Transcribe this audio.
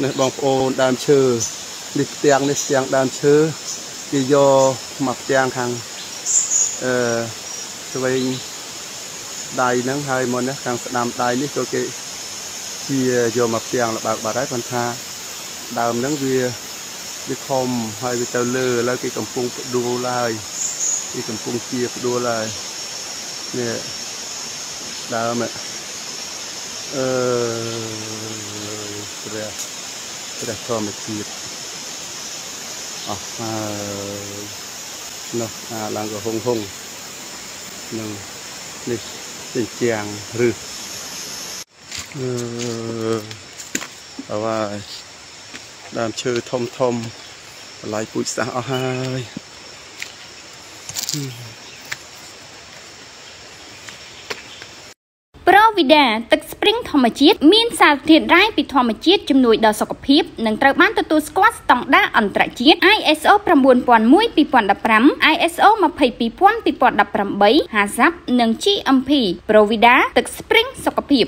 នេះបងប្អូនដើមឈើនេះផ្ទាំងនេះផ្ទាំងដើមឈើគេយកមកផ្ទាំងខាងអឺស្វែងដៃហ្នឹងហើយមកនេះខាងស្ដាំដៃនេះក៏គេជាយកមកផ្ទាំងលបើកបាត់ហើយប៉ុន្តែដើមហ្នឹងវាវាធំហើយវាទៅលើឥឡូវគេកំពុងផ្ដួលហើយគេកំពុងជាផ្ដួលហើយនេះដើមអឺព្រះ ព្រះធម្មជាតិអស់ហើយនោះអាឡើងក៏ហុងហុងនឹងនេះជាជាងឬអឺអើហើយដើមឈើធំធំបន្លាយពូជសាសអស់ហើយ ប្រូវីដាទឹកស្ព្រីងធម្មជាតិមានសារធាតុរ៉ែពីធម្មជាតិជំនួយដល់សុខភាពនិងត្រូវបានទទួលស្គាល់ស្តង់ដារអន្តរជាតិ ISO 9001:2015 ISO 22000:2018 HACCP និង GMP ប្រូវីដាទឹកស្ព្រីងសុខភាព